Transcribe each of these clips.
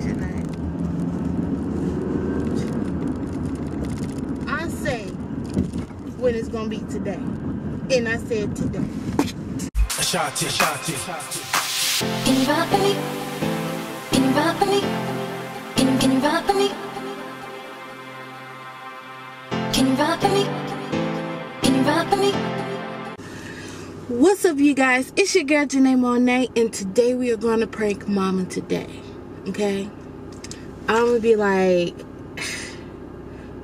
Jenea. I say when it's gonna be today. And I said today. Ashanti, Ashanti. Can you vibe for me? Can you vibe for me? Can you, can you vibe for me? Can you vibe for me? Can you vibe for me? What's up, you guys? It's your girl Jenea Monae, and today we are going to prank Mama today. Okay? I'm gonna be like,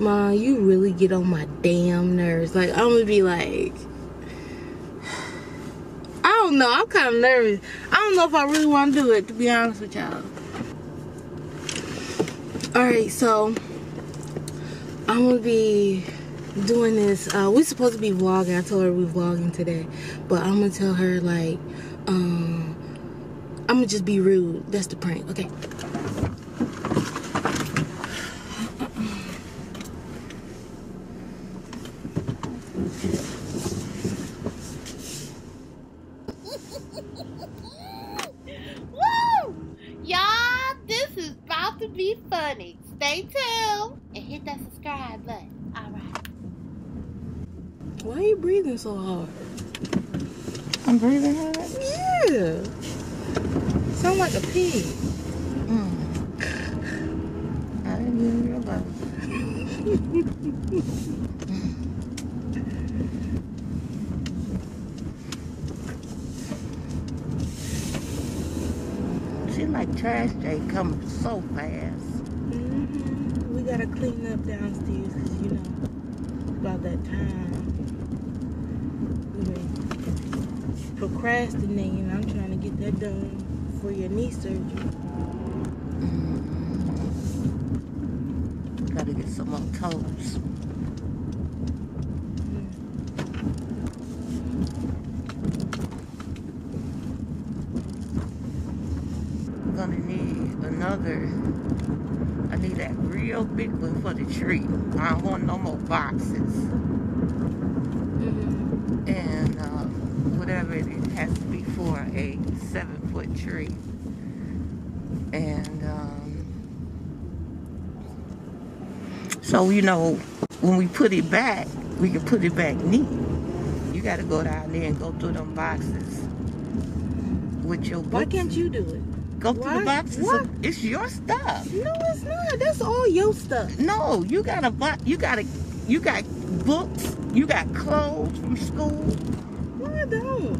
Mom, you really get on my damn nerves. Like, I'm gonna be like, I don't know. I'm kind of nervous. I don't know if I really want to do it, to be honest with y'all. Alright, so I'm gonna be doing this. Uh, we're supposed to be vlogging. I told her we're vlogging today, but I'm gonna tell her like, um, I'm gonna just be rude. That's the prank. Okay. Woo! Y'all, this is about to be funny. Stay tuned and hit that subscribe button. All right. Why are you breathing so hard? I'm breathing hard. Yeah. Sound like a pig. I didn't even realize. she like trash day coming so fast. hmm We gotta clean up downstairs because you know about that time. We've been procrastinating. I'm trying to get that done for your knee surgery. Mm-hmm. Gotta get some more toes. Gonna need another. I need that real big one for the tree. I don't want no more boxes. Whatever it is, has to be for a seven foot tree. And um, so, you know, when we put it back, we can put it back neat. You got to go down there and go through them boxes with your books. Why can't you do it? go through why- the boxes? what? It's your stuff. No, it's not. That's all your stuff. No, you got a box. You got a, you got books. You got clothes from school. I don't.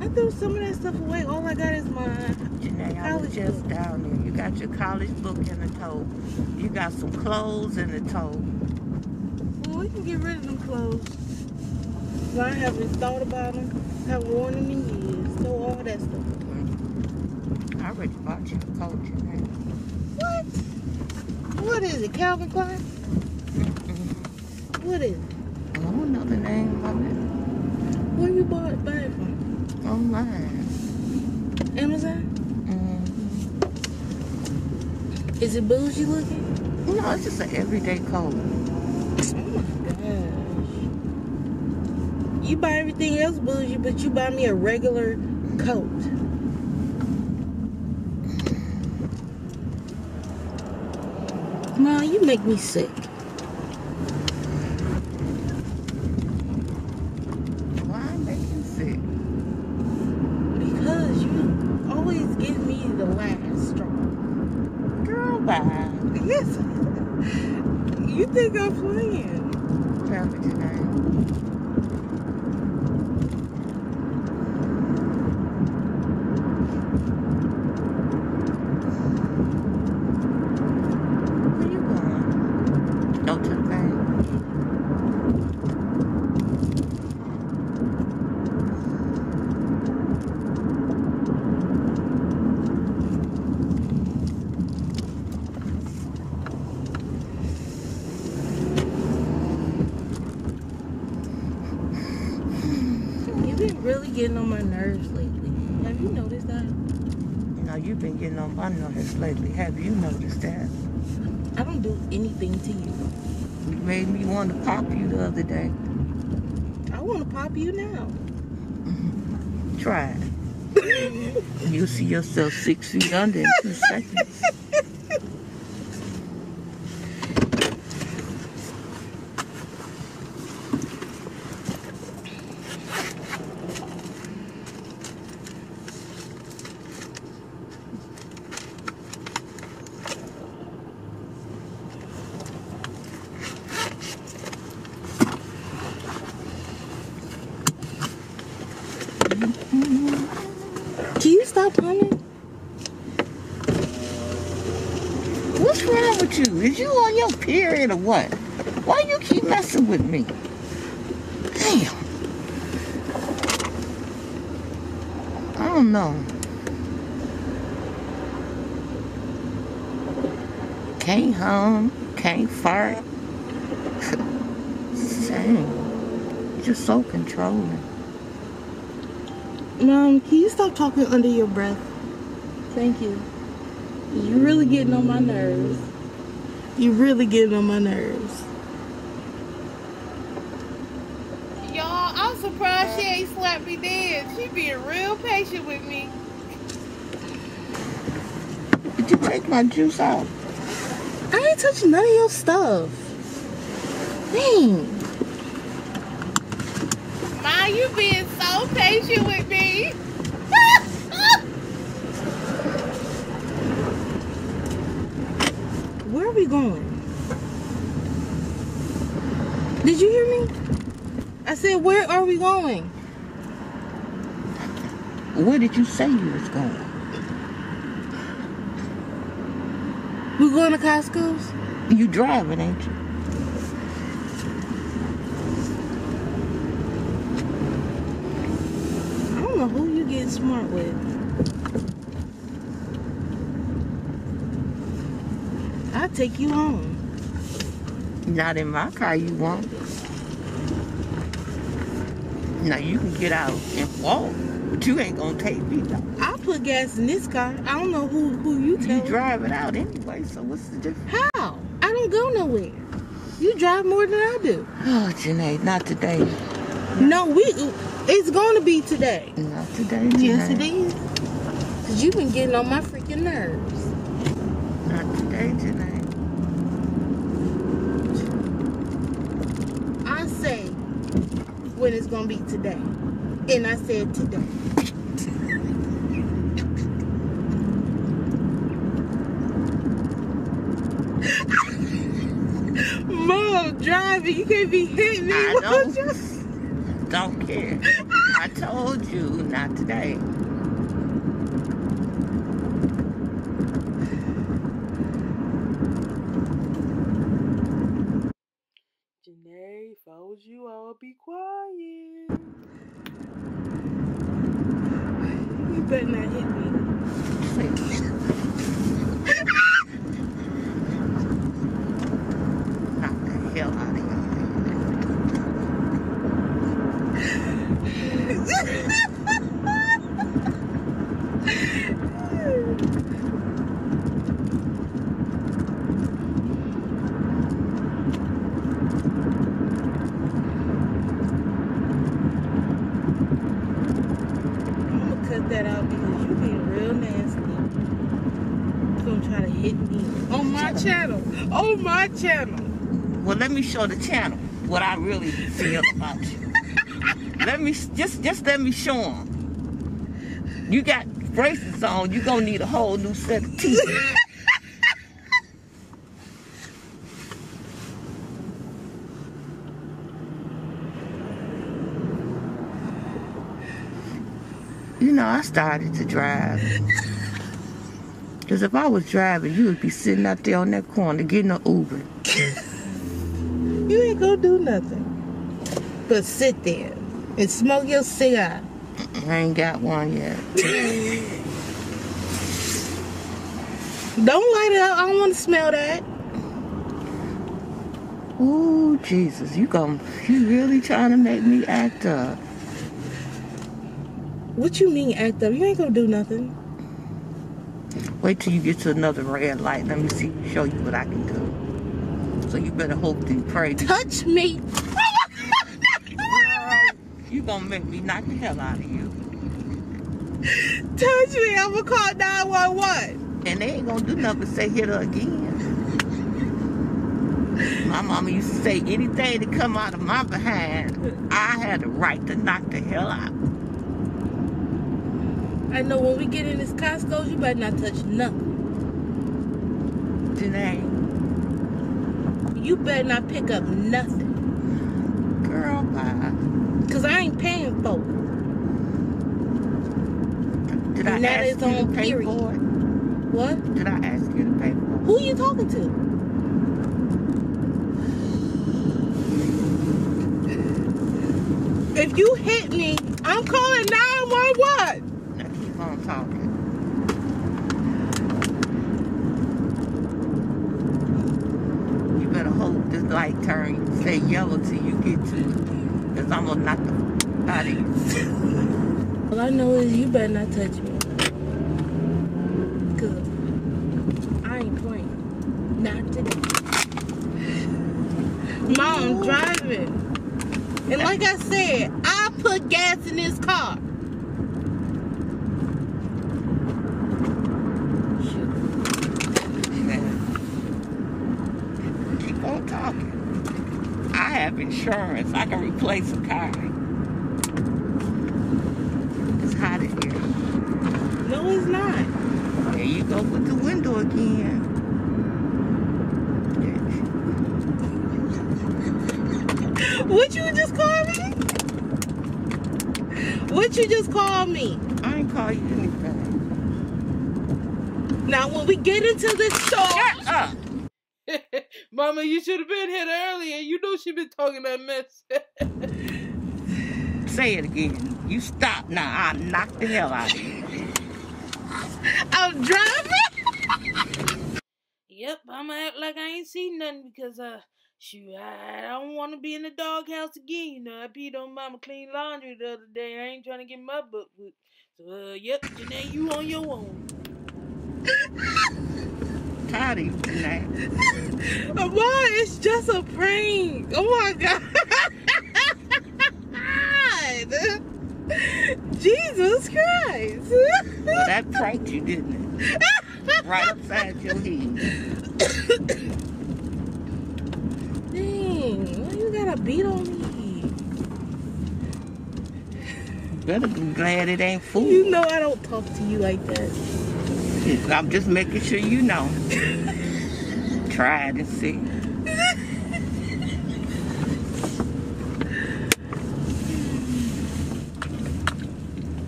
I threw some of that stuff away. Oh all I got is mine. Jenea, I was just book. down there. You got your college book in the tote. You got some clothes in the tote. Well, we can get rid of them clothes. I haven't thought about them. Haven't worn them in years. Throw all that stuff. I already bought you a coat, Jenea. What? What is it? Calvin Klein? What is it? I don't know the name of Where you bought it it from? Online. Amazon? Mm. Is it bougie looking? No, it's just an everyday coat. Oh my gosh. You buy everything else bougie, but you buy me a regular coat. Ma, you make me sick. Why I'm making sick? Because you always give me the last straw. Girl, bye. Yes. You think I'm playing? Tell me, Jenea. Where you going? Go to the bank. You've been really getting on my nerves lately. Have you noticed that? You know, you've been getting on my nerves lately. Have you noticed that? I don't do anything to you. You made me want to pop you the other day. I want to pop you now. Try it. You'll see yourself six feet under in two seconds. Can you stop humming? What's wrong with you? Is you on your period or what? Why you keep messing with me? Damn. I don't know. Can't hum, can't fart. Same. Just so controlling. Mom, can you stop talking under your breath? Thank you. You're really getting on my nerves. You're really getting on my nerves. Y'all, I'm surprised she ain't slapped me dead. She being real patient with me. Did you take my juice out? I ain't touching none of your stuff. Dang. Ma, you being so patient with me. Where are we going? Did you hear me? I said, where are we going? Where did you say you was going? We going to Costco's? You driving, ain't you? I don't you getting smart with. I'll take you home. Not in my car, you won't. Now you can get out and walk, but you ain't gonna take me though. I'll put gas in this car. I don't know who, who you You tell. drive it out anyway, so what's the difference? How? I don't go nowhere. You drive more than I do. Oh, Jenea, not today. No, we. It's going to be today. Not today. Yes, it is. Cause you've been getting on my freaking nerves. Not today, Jenea. I say when it's gonna be today, and I said today. Mom, driving, you can't be hitting me. I know. Don't care. I told you, not today. Jenea, if I was you, I would be quiet. You better not hit me. Knock the hell out of here. I'm gonna cut that out because you being real nasty. You gonna try to hit me on my channel. On my channel. Well, let me show the channel what I really feel about you. let me just just let me show them. You got braces on. You gonna need a whole new set of teeth. you know, I started to drive. Because if I was driving, you would be sitting out there on that corner getting an Uber. You ain't gonna do nothing. But sit there and smoke your cigar. I ain't got one yet. Don't light it up. I don't want to smell that. Ooh, Jesus, you gon' you really trying to make me act up. What you mean act up? You ain't gonna do nothing. Wait till you get to another red light. Let me see, show you what I can do. So you better hope and pray. Touch me. You gonna make me knock the hell out of you. Touch me, I'm gonna call 911. And they ain't gonna do nothing but say hit her again. My mama used to say anything that come out of my behind, I had the right to knock the hell out. I know when we get in this Costco, you better not touch nothing. Jenea, You better not pick up nothing. girl, bye. Cause I ain't paying for it. Did I And that ask is you to pay period. for it? What? Did I ask you to pay for it? Who you talking to? If you hit me, I'm calling 911. Now keep on talking. You better hope this light turn say yellow till you get to it. Cause I'm gonna knock the you. All I know is you better not touch me. Cause I ain't playing. Not today. Mom, driving. And like I said, I put gas in this car. Keep on talking. I have insurance. I can replace a car. It's hot in here. No, it's not. There you go with the window again. What you just call me? What you just call me? I ain't call you anything. Now when we get into the store, Shut up! Mama, you should have been here earlier. You know she been talking that mess. Say it again. You stop now. I'll knock the hell out of you. I'm driving. yep, I'ma act like I ain't seen nothing because uh shoot, I, I don't wanna be in the doghouse again, you know. I peed on mama clean laundry the other day. I ain't trying to get my butt whipped. So uh yep, Jenea, you on your own. Tired of you tonight. Why? It's just a prank. Oh my god. Jesus Christ. Well, that pranked you, didn't it? Right upside your head. Dang, why you gotta beat on me? Better be glad it ain't fool. You know I don't talk to you like that. I'm just making sure you know. Try it and see.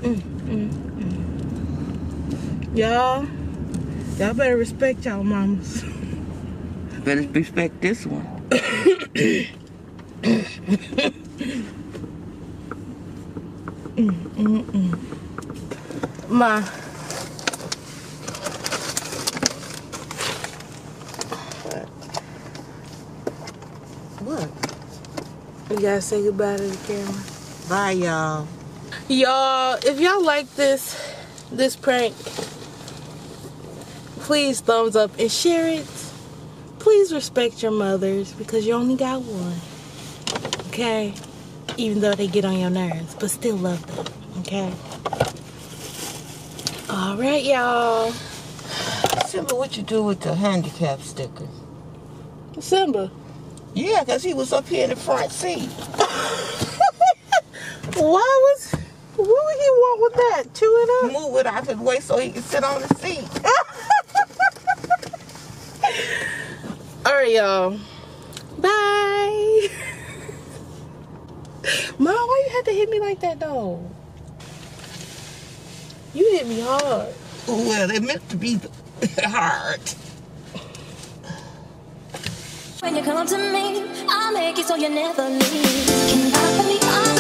Mm, mm, mm. Y'all, y'all better respect y'all mamas. Better respect this one. Ma. What? You gotta say goodbye to the camera. Bye, y'all. Y'all, if y'all like this this prank, please thumbs up and share it. Please respect your mothers because you only got one. Okay? Even though they get on your nerves, but still love them. Okay? Alright, y'all. Simba, what you do with the handicap sticker? Simba. Yeah, because he was up here in the front seat. Why was what would he want with that? Chew it up? Move it out of the way so he can sit on the seat. Alright, y'all. Bye. Mom, why you had to hit me like that though? You hit me hard. Well, it meant to be hard when you come to me. I'll make it so you never leave. Can I believe I'll